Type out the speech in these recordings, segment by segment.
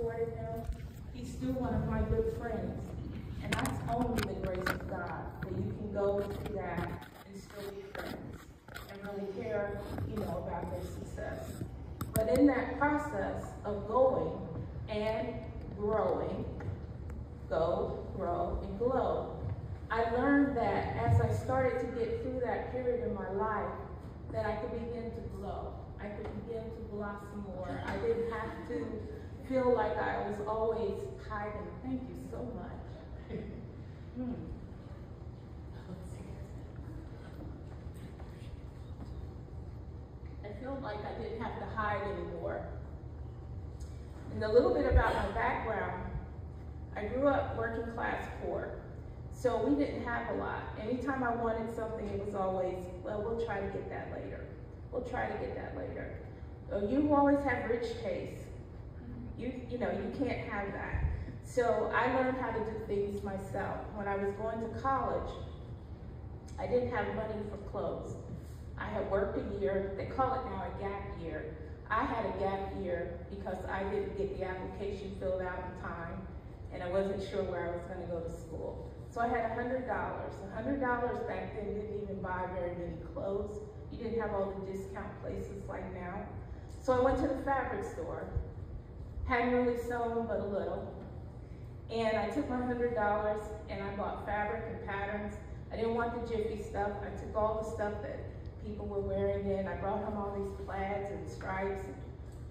supported him. He's still one of my good friends. And that's only the grace of God, that you can go through that and still be friends and really care, you know, about their success. But in that process of going and growing, go, grow, and glow, I learned that as I started to get through that period in my life, that I could begin to glow. I could begin to blossom more. I didn't have to feel like I was always hiding. Thank you so much. Hmm. I feel like I didn't have to hide anymore. And a little bit about my background, I grew up working class poor. So we didn't have a lot. Anytime I wanted something, it was always, well, we'll try to get that later. We'll try to get that later. So you always have rich taste. You, you know, you can't have that. So I learned how to do things myself. When I was going to college, I didn't have money for clothes. I had worked a year, they call it now a gap year. I had a gap year because I didn't get the application filled out in time and I wasn't sure where I was gonna go to school. So I had $100. $100 back then didn't even buy very many clothes. You didn't have all the discount places like now. So I went to the fabric store. Hadn't really sewn but a little. And I took my $100 and I bought fabric and patterns. I didn't want the jiffy stuff. I took all the stuff that people were wearing in. I brought home all these plaids and stripes and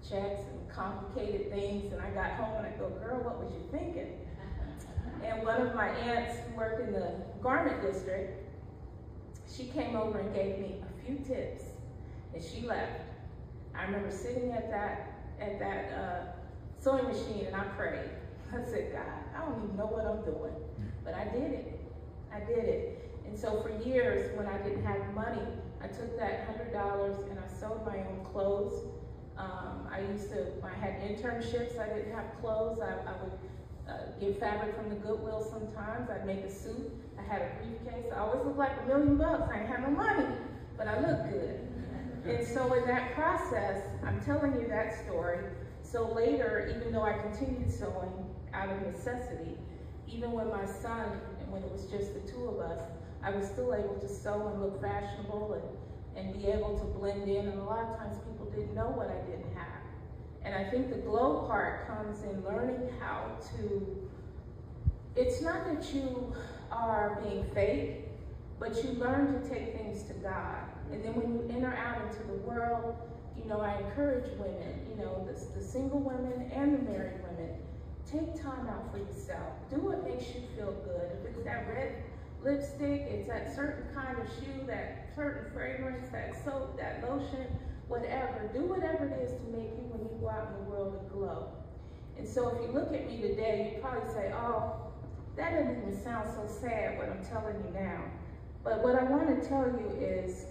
checks and complicated things. And I got home and I go, girl, what was you thinking? And one of my aunts who worked in the garment district, she came over and gave me a few tips and she left. I remember sitting at that, at that uh, sewing machine and I prayed. I said, God, I don't even know what I'm doing, but I did it. I did it. And so for years, when I didn't have money, I took that $100 and I sewed my own clothes. Um, I used to, I had internships, I didn't have clothes. I, I would uh, get fabric from the Goodwill sometimes. I'd make a suit. I had a briefcase. I always looked like a million bucks. I didn't have no money, but I looked good. And so in that process, I'm telling you that story. So later, even though I continued sewing out of necessity, even when my son, and when it was just the two of us, I was still able to sew and look fashionable and, and be able to blend in. And a lot of times people didn't know what I didn't have. And I think the glow part comes in learning how to, it's not that you are being fake, but you learn to take things to God. And then when you enter out into the world, you know, I encourage women, you know, the, the single women and the married women, take time out for yourself. Do what makes you feel good. If it's that red lipstick, it's that certain kind of shoe, that certain fragrance, that soap, that lotion, whatever. Do whatever it is to make you, when you go out in the world, a glow. And so if you look at me today, you probably say, oh, that doesn't even sound so sad what I'm telling you now. But what I want to tell you is,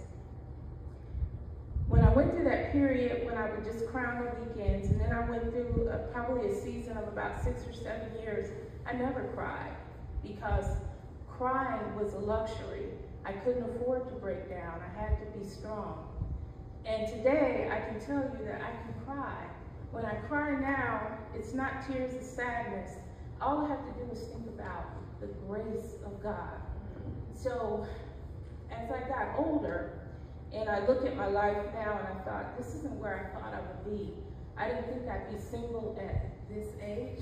when I went through that period when I would just crown the weekends, and then I went through a, probably a season of about six or seven years, I never cried because crying was a luxury. I couldn't afford to break down. I had to be strong. And today, I can tell you that I can cry. When I cry now, it's not tears of sadness. All I have to do is think about the grace of God. So, as I got older, and I look at my life now and I thought, this isn't where I thought I would be. I didn't think I'd be single at this age.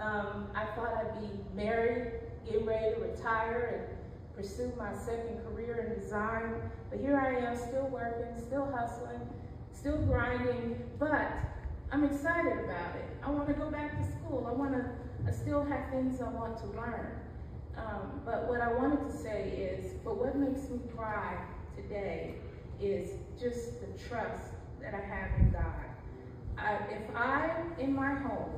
Um, I thought I'd be married, getting ready to retire and pursue my second career in design. But here I am, still working, still hustling, still grinding, but I'm excited about it. I want to go back to school. I want to, I still have things I want to learn. Um, but what I wanted to say is, but what makes me cry today is just the trust that I have in God. I, if I'm in my home,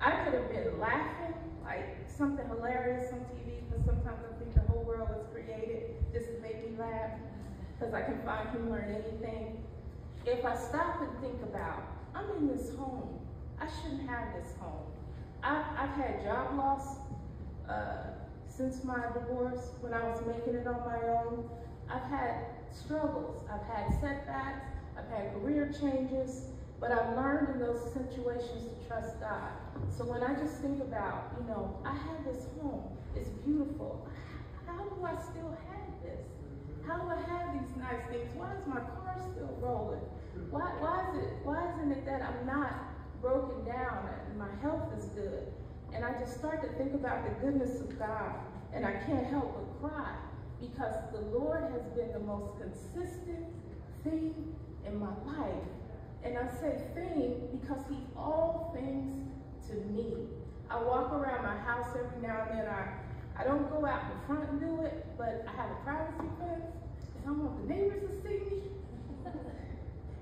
I could have been laughing, like something hilarious on TV, because sometimes I think the whole world was created just to make me laugh, because I can find humor in anything. If I stop and think about, I'm in this home. I shouldn't have this home. I've, I've had job loss uh, since my divorce, when I was making it on my own. I've had struggles. I've had setbacks. I've had career changes. But I've learned in those situations to trust God. So when I just think about, you know, I have this home, it's beautiful. How do I still have this? How do I have these nice things? Why is my car still rolling? Why, why is it, why isn't it that I'm not broken down and my health is good? And I just start to think about the goodness of God and I can't help but cry because the Lord has been the most consistent thing in my life. And I say thing because he's all things to me. I walk around my house every now and then. I, I don't go out in front and do it, but I have a privacy fence. I don't want the neighbors to see me.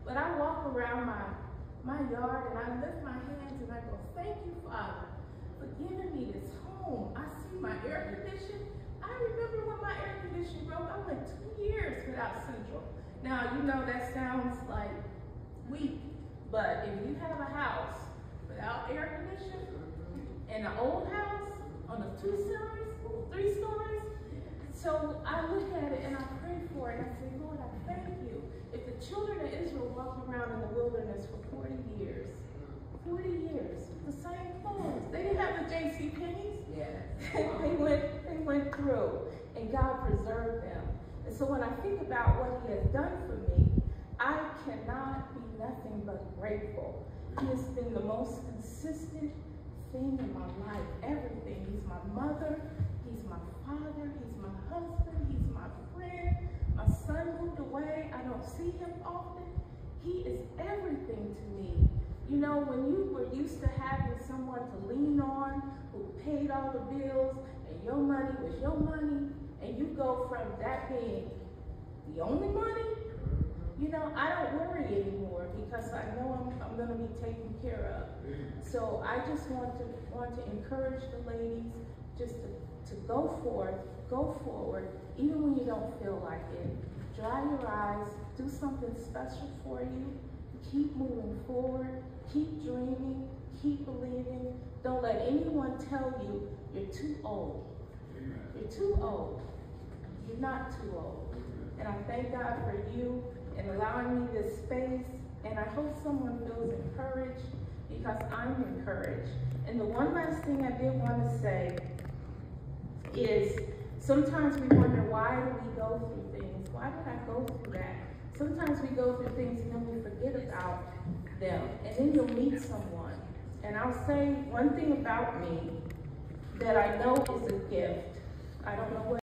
but I walk around my, my yard and I lift my hands and I go, thank you, Father, for giving me this home. I see my air conditioning. I remember when my air conditioning broke, I went two years without central. Now, you know that sounds like weak, but if you have a house without air conditioning, and an old house, on the two stories, three stories, so I look at it and I pray for it and I say, Lord, I thank you. If the children of Israel walked around in the wilderness for 40 years, 40 years, the same clothes. They didn't have the J.C. Penney's. Yes. they went, they went through, and God preserved them. And so when I think about what He has done for me, I cannot be nothing but grateful. He has been the most consistent thing in my life, everything. He's my mother, He's my father, He's my husband, He's my friend. My son moved away. I don't see him often. He is everything to me. You know, when you were used to having someone to lean on who paid all the bills and your money was your money, and you go from that being the only money, mm-hmm. you know, I don't worry anymore because I know I'm, I'm going to be taken care of. Mm. So I just want to want to encourage the ladies just to, to go forth, go forward, even when you don't feel like it. Dry your eyes, do something special for you, keep moving forward, keep dreaming, keep believing. Don't let anyone tell you you're too old. You're too old. You're not too old. And I thank God for you and allowing me this space. And I hope someone feels encouraged because I'm encouraged. And the one last thing I did want to say is sometimes we wonder why do we go through things? Why did I go through that? Sometimes we go through things and then we forget about them. And then you'll meet someone. And I'll say one thing about me that I know is a gift. I don't know what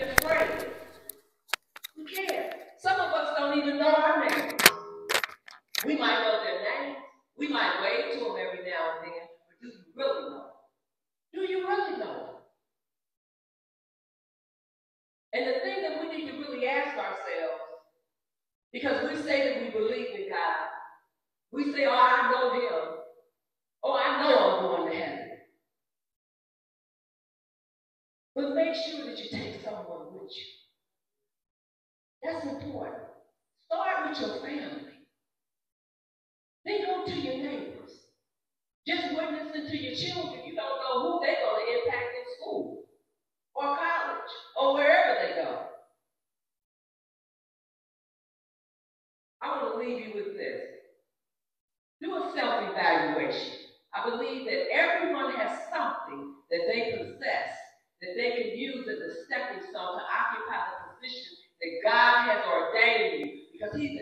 get pregnant? Who cares? Some of us don't even know our name. We might know their name. We might wave to them every now and then, but do you really know? Do you really know? And the thing that we need to really ask ourselves, because we say that we believe in God, we say, oh, I know him. Oh, I know I'm going But make sure that you take someone with you. That's important. Start with your family. Then go to your neighbors. Just witnessing to your children, you don't know who they're going to impact in school or college or wherever they go. I want to leave you with this. Do a self-evaluation. I believe that everyone has something that they possess that they can use as a stepping stone to occupy the position that God has ordained you. Because He's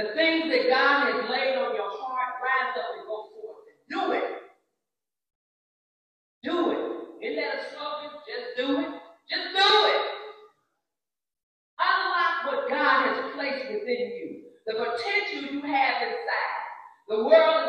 The things that God has laid on your heart, rise up and go forth and do it. Do it. Isn't that a slogan? Just do it. Just do it. Unlock what God has placed within you, the potential you have inside. The world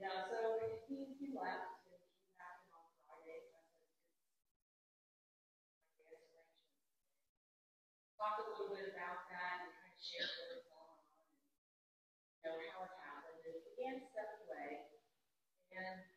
Yeah, so he, he left. And he on Friday. Talk a little bit about that and kind of share what was going on and you know how it happened. And began away. And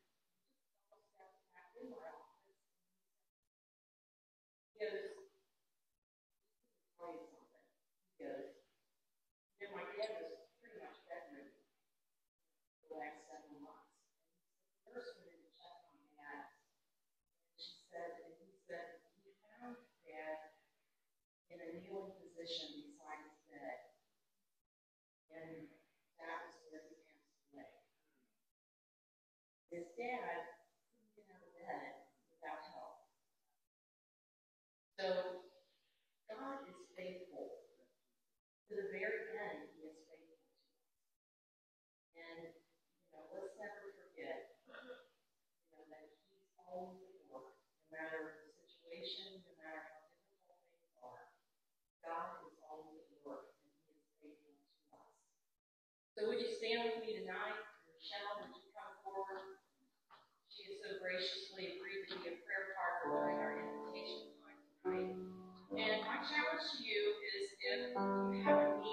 His dad couldn't get out of bed without help. So graciously agreed to be a prayer partner during our invitation time tonight. And my challenge to you is if you have a need,